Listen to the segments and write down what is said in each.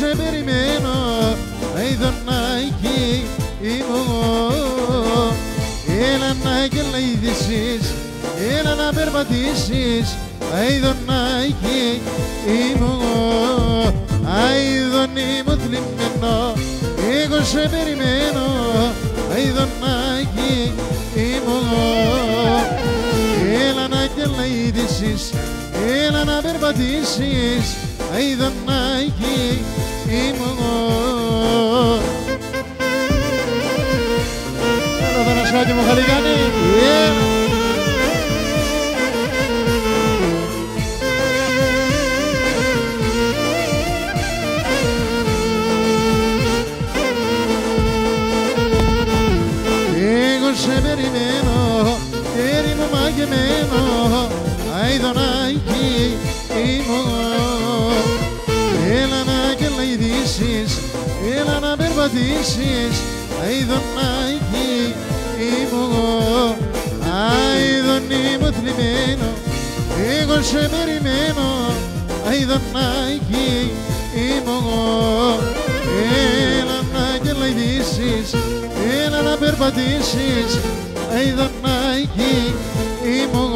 εγώ σε περιμένω Αιδονάκι είμαι εγώ. Έλα να γελαϊδήσεις, έλα να περπατήσεις Αιδονάκι είμαι εγώ. Αιδονί μου θλιμμένο, εγώ σε περιμένω Αιδονάκι είμαι εγώ. Έλα να γελαϊδήσεις, έλα να περπατήσεις Αιδονάκι είμαι εγώ Έλα Θανασιώτη μου Χαλιγάνη έλα να περπατήσεις, αηδονάκι είμαι εγώ. Αηδονί μου θλιμμένο, εγώ σε περιμένω, αηδονάκι είμαι εγώ. Έλα να γελαϊδήσεις, έλα να περπατήσεις, αηδονάκι είμαι εγώ.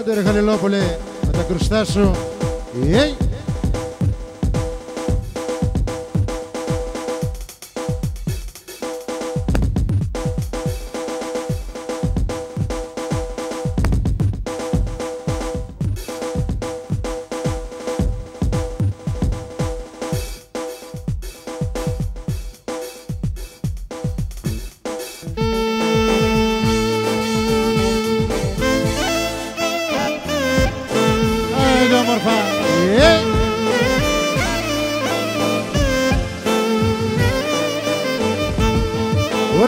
Άντε ρε Χαλιλόπουλε, με τα κρουστά σου.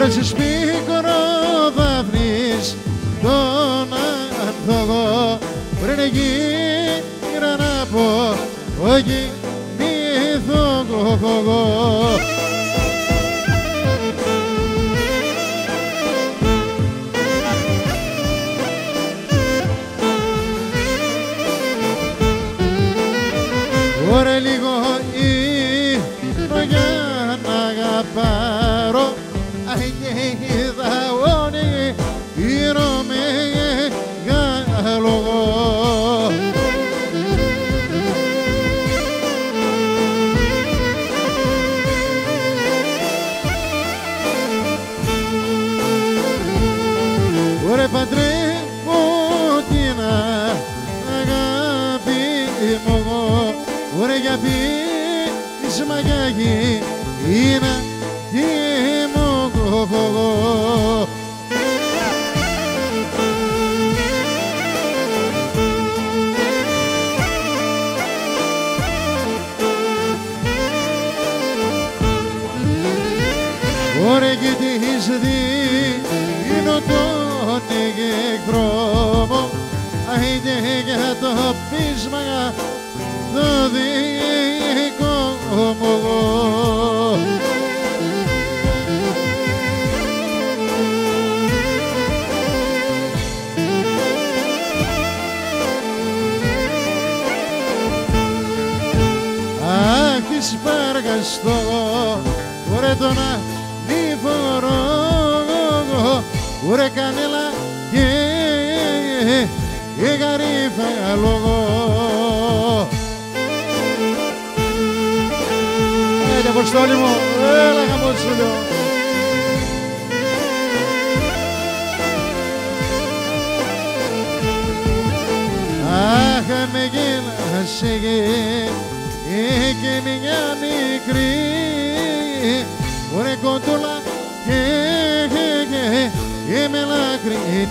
Ωραία σε σπίκορο δάφνης τον ανθογό πριν γύρα να πω όχι μη θογώ Ωραία και της δίνω τον εχθρό μου Αχίτε για το πείσμα το δικό μου Αχ, της παρκαστώ, ωραία το να Ουρε κανέλα και και γαρίφα λόγο Έλα Αποστόλη μου, έλα χαμός σου λέω Αχ, με γέλασε και μια μικρή. Ωρε κοντούλα και, και, και, και με λάκρυνη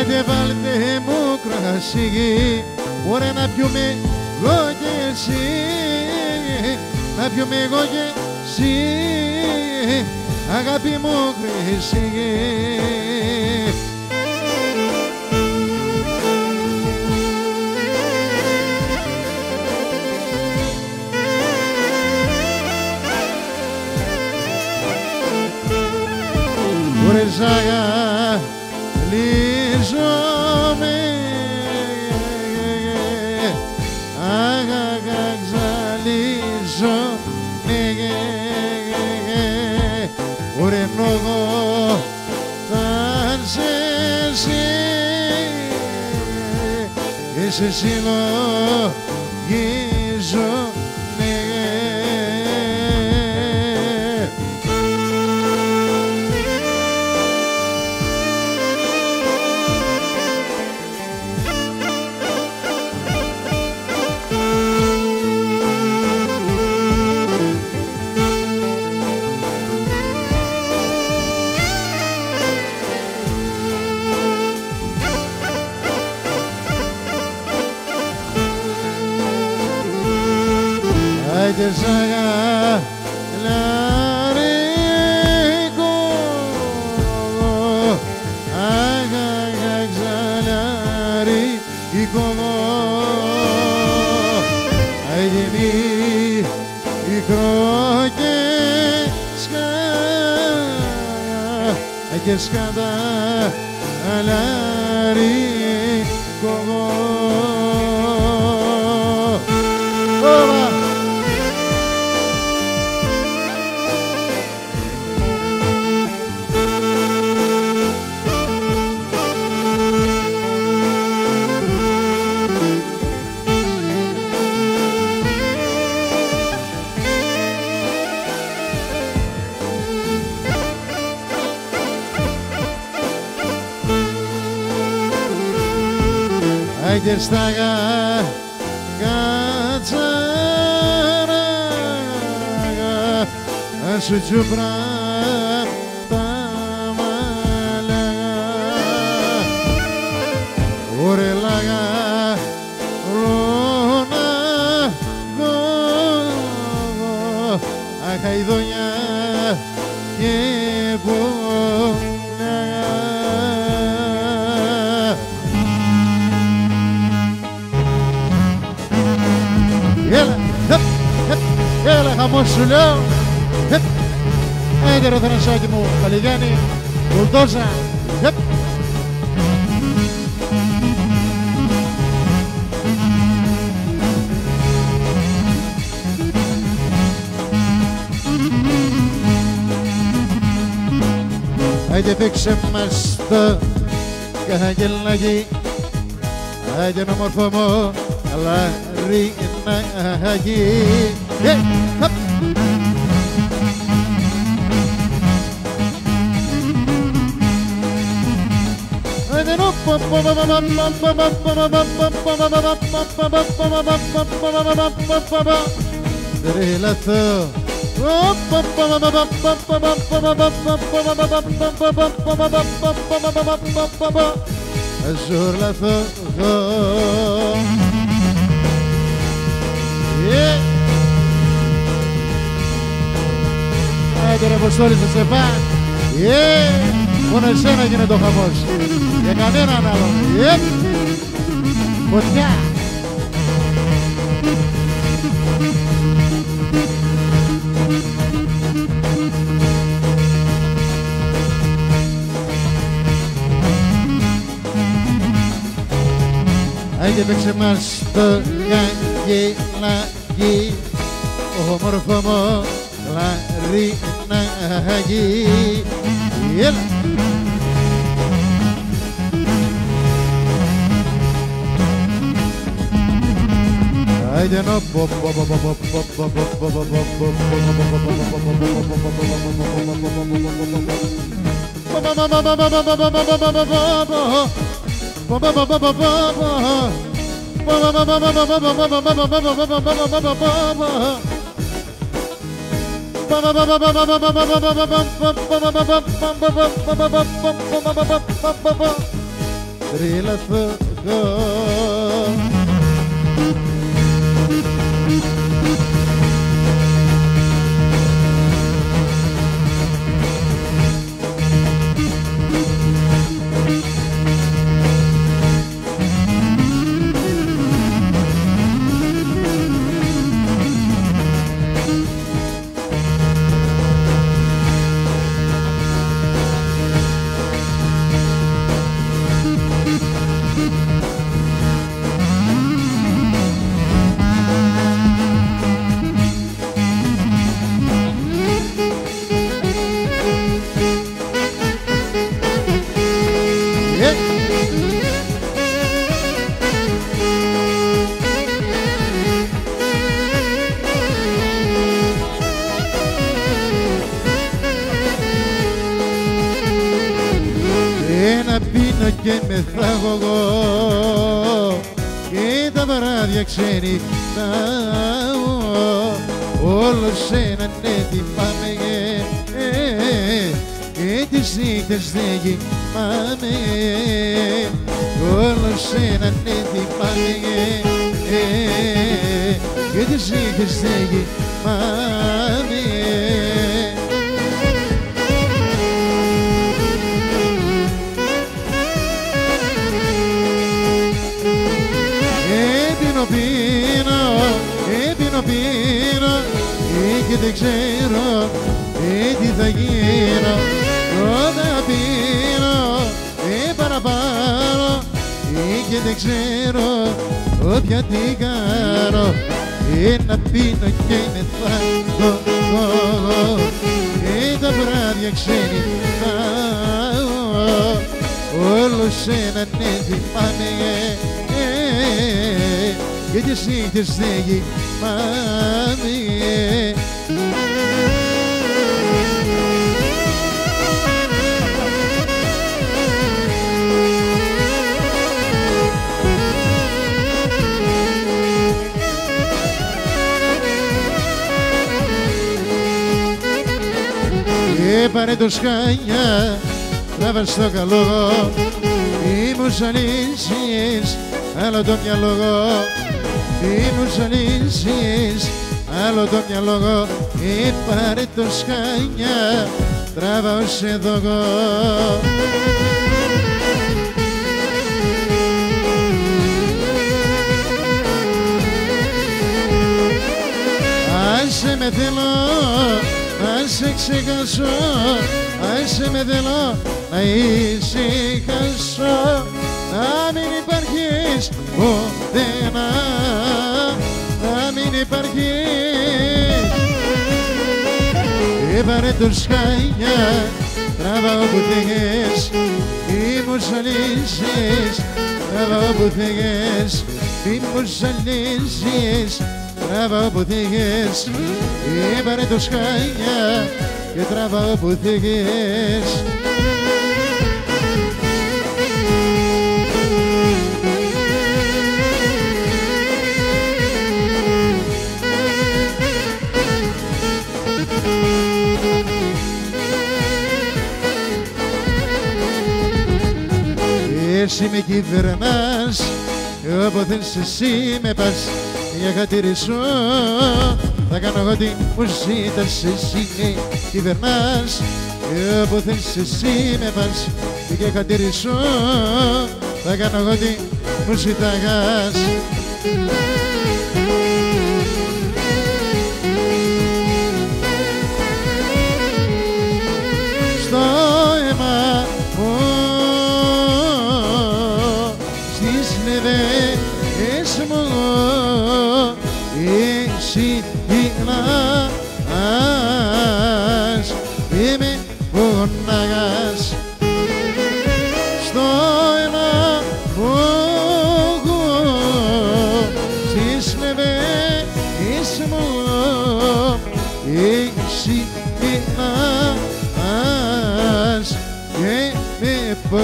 Άντε βάλτε μου κρασί Ωραία να πιούμε εγώ και εσύ Να πιούμε εγώ και εσύ Αγάπη μου χρυσή Ωραία ζάγα λύζομαι. Αγαγα ξαλίζομαι Ωραία νόγο θα σε εσύ. Είσαι συλλογίζομαι σκάια και σκάτα Άιντε στα κατσαράγα ας σου τσουπρά έλα χαμός σου λέω. Χεπ. Άντε ρε Θανασάκη μου, Καλιγάνη, μπουλντόζα. Χεπ. Άιντε φίξε μας το καγελάκι Άιντε όμορφο μου, Τρελαθώ Ζουρλαθώ Yeah Άντε ρε Αποστόλη θα σε πάει Yeah Μόνο εσένα γίνεται ο χαμός Για κανέναν άλλο. Yeah Φωτιά. Άιντε παίξε μας το γαγγελάκι όμορφος μου λαρινάκι Έλα! Haydi hop hop hop hop hop hop hop hop hop hop hop hop hop hop hop hop και τα βράδια ξένοι όλο σε έναν έτη πάμε ε, και τις νύχτες δεν κοιμάμαι όλο σε έναν έτη πάμε ε, και τις νύχτες δεν κοιμάμαι δεν ξέρω ε, τι θα γίνω όταν πίνω ε, παραπάνω ε, και δεν ξέρω ε, πια τι κάνω ένα πίνω και με θάγκω και τα βράδια ξένοι όλο σε έναν θυμάμαι και τις νύχτες δεν κοιμάμαι Και πάρε το σκάνια, τράβα στο καλό. Μη μου σαλίσεις, άλλο το μυαλό. Μη μου σαλίσεις, άλλο το μυαλό. Και πάρε το σκάνια, τράβα ως εδώ. Εγώ Άσε με θέλω να σε ξεχάσω Άσε με θέλω να ησυχάσω Να μην υπάρχεις πουθενά Να μην υπάρχεις. Έπαρε το σκάνια Τράβα όπου θες Μη μου σαλίσεις Τράβα όπου θες Μη μου σαλίσεις τραβάω όπου θίγες Ήβαρε το και τραβάω όπου Εσύ με κυβερνάς, όπου θες εσύ με πας για χατηρίσω Θα κάνω εγώ τι μου ζήτας εσύ με κυβερνάς Όπου θες εσύ με πας για χατηρίσω Θα κάνω εγώ τι μου ζητάγας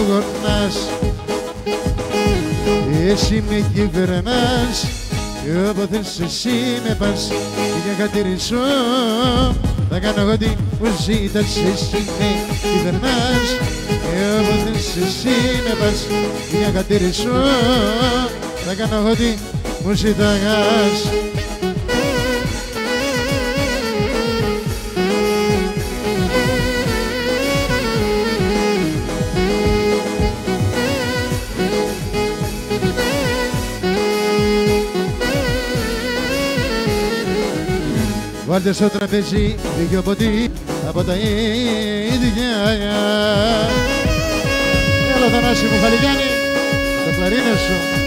πονάς εσύ με κυβερνάς και όπου θες εσύ με πας και για κατηρήσω. Θα κάνω εγώ τι μου ζήτας εσύ με κυβερνάς και όπου θες εσύ με πας και για κατηρήσω. Θα κάνω εγώ τι μου ζητάγας Βάλτε στο τραπέζι δυο ποτή από τα ίδια Έλα Θανάση μου Χαλιγιάννη, το κλαρίνες σου